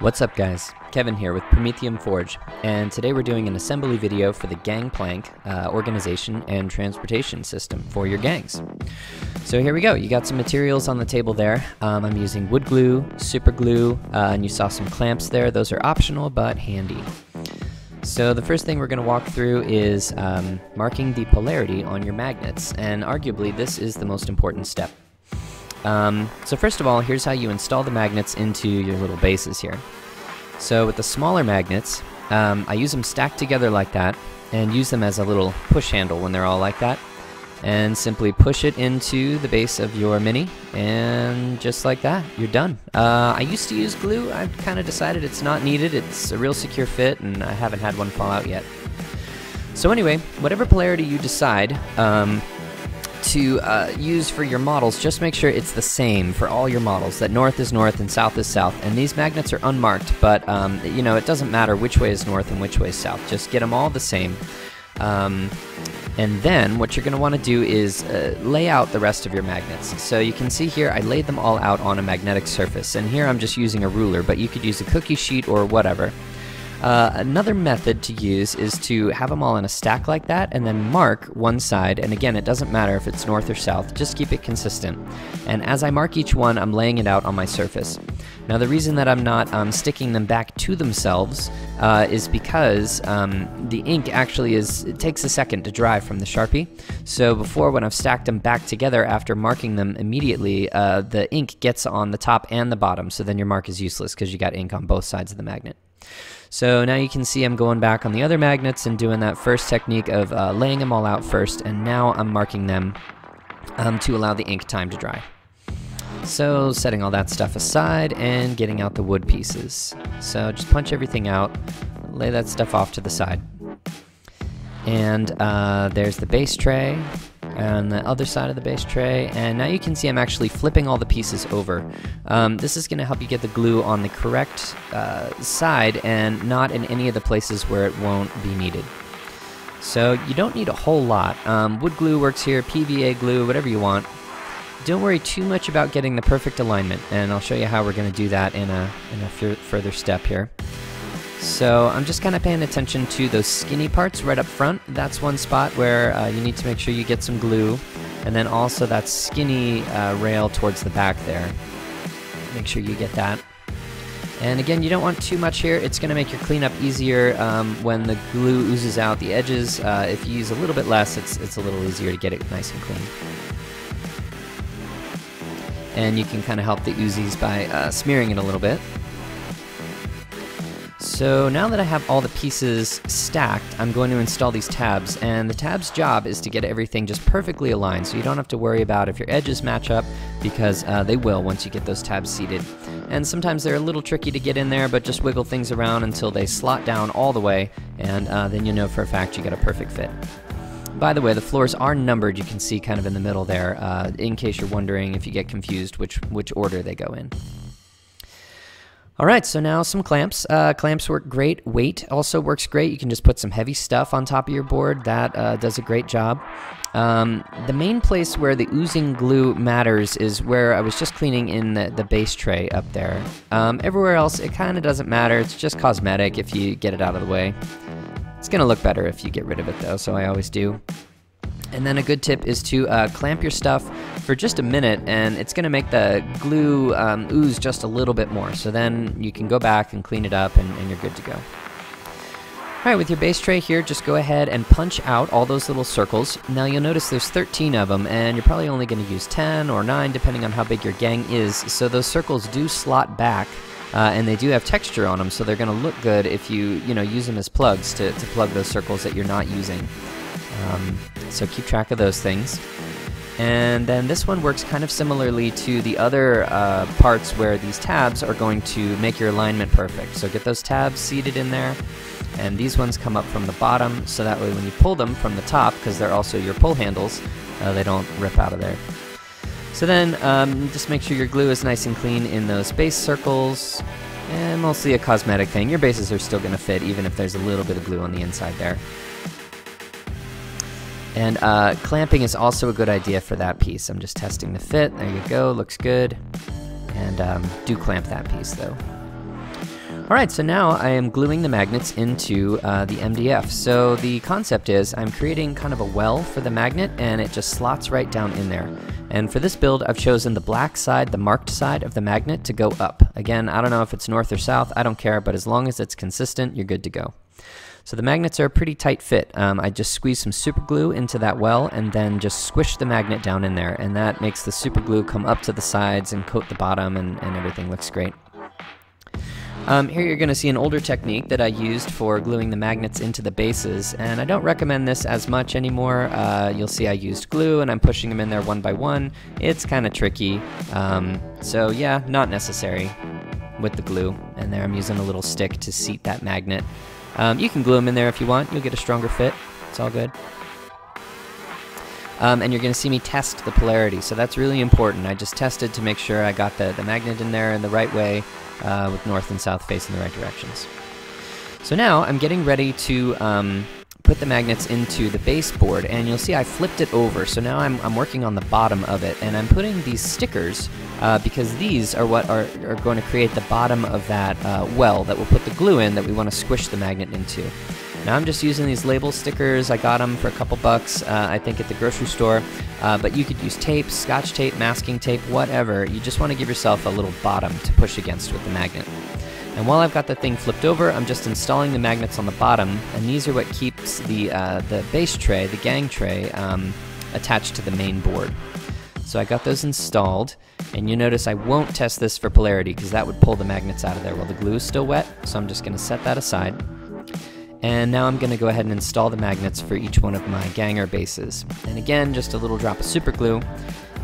What's up guys? Kevin here with Promethium Forge, and today we're doing an assembly video for the Gang Plank uh, organization and transportation system for your gangs. So here we go, you got some materials on the table there. Um, I'm using wood glue, super glue, uh, and you saw some clamps there. Those are optional but handy. So the first thing we're going to walk through is um, marking the polarity on your magnets, and arguably this is the most important step. Um, so first of all, here's how you install the magnets into your little bases here. So with the smaller magnets, um, I use them stacked together like that, and use them as a little push handle when they're all like that. And simply push it into the base of your mini, and just like that, you're done. Uh, I used to use glue, I've kind of decided it's not needed, it's a real secure fit, and I haven't had one fall out yet. So anyway, whatever polarity you decide, um, to uh, use for your models, just make sure it's the same for all your models, that north is north and south is south. And these magnets are unmarked, but um, you know, it doesn't matter which way is north and which way is south. Just get them all the same. Um, and then what you're going to want to do is uh, lay out the rest of your magnets. So you can see here I laid them all out on a magnetic surface. And here I'm just using a ruler, but you could use a cookie sheet or whatever. Uh, another method to use is to have them all in a stack like that and then mark one side. And again, it doesn't matter if it's north or south, just keep it consistent. And as I mark each one, I'm laying it out on my surface. Now, the reason that I'm not um, sticking them back to themselves uh, is because um, the ink actually is, it takes a second to dry from the Sharpie. So before, when I've stacked them back together after marking them immediately, uh, the ink gets on the top and the bottom. So then your mark is useless because you got ink on both sides of the magnet. So now you can see I'm going back on the other magnets and doing that first technique of uh, laying them all out first, and now I'm marking them um, to allow the ink time to dry. So setting all that stuff aside and getting out the wood pieces. So just punch everything out, lay that stuff off to the side. And uh, there's the base tray, on the other side of the base tray and now you can see I'm actually flipping all the pieces over. Um, this is going to help you get the glue on the correct uh, side and not in any of the places where it won't be needed. So you don't need a whole lot. Um, wood glue works here, PVA glue, whatever you want. Don't worry too much about getting the perfect alignment and I'll show you how we're going to do that in a, in a further step here. So I'm just kind of paying attention to those skinny parts right up front. That's one spot where uh, you need to make sure you get some glue. And then also that skinny uh, rail towards the back there. Make sure you get that. And again, you don't want too much here. It's going to make your cleanup easier um, when the glue oozes out the edges. Uh, if you use a little bit less, it's, it's a little easier to get it nice and clean. And you can kind of help the oozies by uh, smearing it a little bit. So now that I have all the pieces stacked, I'm going to install these tabs, and the tab's job is to get everything just perfectly aligned, so you don't have to worry about if your edges match up, because uh, they will once you get those tabs seated. And sometimes they're a little tricky to get in there, but just wiggle things around until they slot down all the way, and uh, then you know for a fact you got a perfect fit. By the way, the floors are numbered, you can see kind of in the middle there, uh, in case you're wondering if you get confused which, which order they go in. All right, so now some clamps. Uh, clamps work great. Weight also works great. You can just put some heavy stuff on top of your board. That uh, does a great job. Um, the main place where the oozing glue matters is where I was just cleaning in the, the base tray up there. Um, everywhere else, it kind of doesn't matter. It's just cosmetic if you get it out of the way. It's going to look better if you get rid of it, though, so I always do. And then a good tip is to uh, clamp your stuff for just a minute, and it's going to make the glue um, ooze just a little bit more. So then you can go back and clean it up, and, and you're good to go. Alright, with your base tray here, just go ahead and punch out all those little circles. Now you'll notice there's 13 of them, and you're probably only going to use 10 or 9, depending on how big your gang is. So those circles do slot back, uh, and they do have texture on them, so they're going to look good if you, you know, use them as plugs to, to plug those circles that you're not using. Um, so keep track of those things. And then this one works kind of similarly to the other uh, parts where these tabs are going to make your alignment perfect. So get those tabs seated in there, and these ones come up from the bottom, so that way when you pull them from the top, because they're also your pull handles, uh, they don't rip out of there. So then um, just make sure your glue is nice and clean in those base circles, and mostly a cosmetic thing. Your bases are still going to fit even if there's a little bit of glue on the inside there. And uh, clamping is also a good idea for that piece. I'm just testing the fit. There you go, looks good. And um, do clamp that piece though. All right, so now I am gluing the magnets into uh, the MDF. So the concept is I'm creating kind of a well for the magnet and it just slots right down in there. And for this build, I've chosen the black side, the marked side of the magnet to go up. Again, I don't know if it's north or south, I don't care, but as long as it's consistent, you're good to go. So the magnets are a pretty tight fit. Um, I just squeeze some super glue into that well and then just squish the magnet down in there and that makes the super glue come up to the sides and coat the bottom and, and everything looks great. Um, here you're going to see an older technique that I used for gluing the magnets into the bases, and I don't recommend this as much anymore. Uh, you'll see I used glue and I'm pushing them in there one by one. It's kind of tricky, um, so yeah, not necessary with the glue. And there I'm using a little stick to seat that magnet. Um, you can glue them in there if you want, you'll get a stronger fit. It's all good. Um, and you're going to see me test the polarity, so that's really important. I just tested to make sure I got the, the magnet in there in the right way uh, with north and south facing the right directions. So now I'm getting ready to um, put the magnets into the baseboard and you'll see I flipped it over so now I'm, I'm working on the bottom of it and I'm putting these stickers uh, because these are what are, are going to create the bottom of that uh, well that we'll put the glue in that we want to squish the magnet into. Now I'm just using these label stickers. I got them for a couple bucks, uh, I think, at the grocery store. Uh, but you could use tape, scotch tape, masking tape, whatever. You just want to give yourself a little bottom to push against with the magnet. And while I've got the thing flipped over, I'm just installing the magnets on the bottom, and these are what keeps the, uh, the base tray, the gang tray, um, attached to the main board. So I got those installed, and you notice I won't test this for polarity because that would pull the magnets out of there while the glue is still wet, so I'm just going to set that aside. And now I'm going to go ahead and install the magnets for each one of my ganger bases. And again, just a little drop of super glue.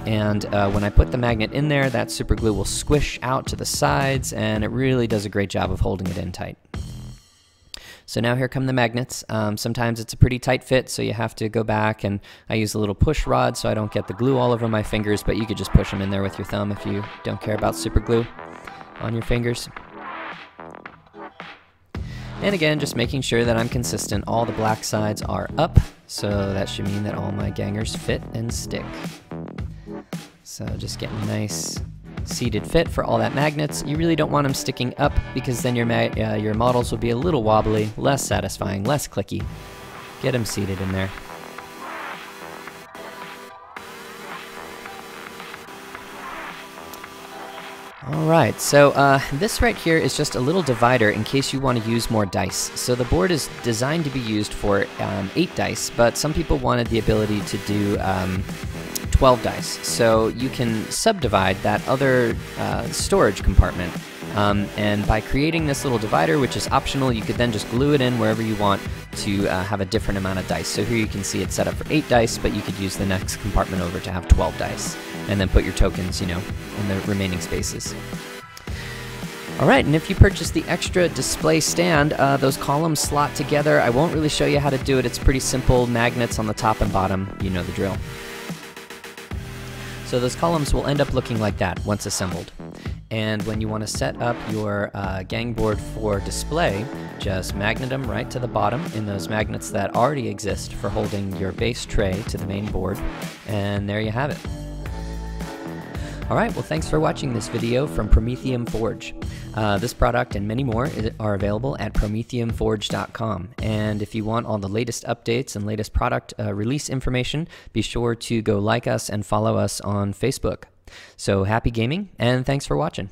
And uh, when I put the magnet in there, that super glue will squish out to the sides and it really does a great job of holding it in tight. So now here come the magnets. Um, sometimes it's a pretty tight fit, so you have to go back and I use a little push rod so I don't get the glue all over my fingers, but you could just push them in there with your thumb if you don't care about super glue on your fingers. And again, just making sure that I'm consistent. All the black sides are up, so that should mean that all my gangers fit and stick. So just getting a nice seated fit for all that magnets. You really don't want them sticking up because then your, uh, your models will be a little wobbly, less satisfying, less clicky. Get them seated in there. Alright, so uh, this right here is just a little divider in case you want to use more dice. So the board is designed to be used for um, 8 dice, but some people wanted the ability to do um, 12 dice. So you can subdivide that other uh, storage compartment. Um, and by creating this little divider, which is optional, you could then just glue it in wherever you want to uh, have a different amount of dice. So here you can see it's set up for 8 dice, but you could use the next compartment over to have 12 dice and then put your tokens, you know, in the remaining spaces. Alright, and if you purchase the extra display stand, uh, those columns slot together. I won't really show you how to do it, it's pretty simple. Magnets on the top and bottom, you know the drill. So those columns will end up looking like that once assembled. And when you want to set up your uh, gang board for display, just magnet them right to the bottom in those magnets that already exist for holding your base tray to the main board. And there you have it. Alright, well thanks for watching this video from Promethium Forge. Uh, this product and many more are available at promethiumforge.com. And if you want all the latest updates and latest product uh, release information, be sure to go like us and follow us on Facebook. So happy gaming, and thanks for watching.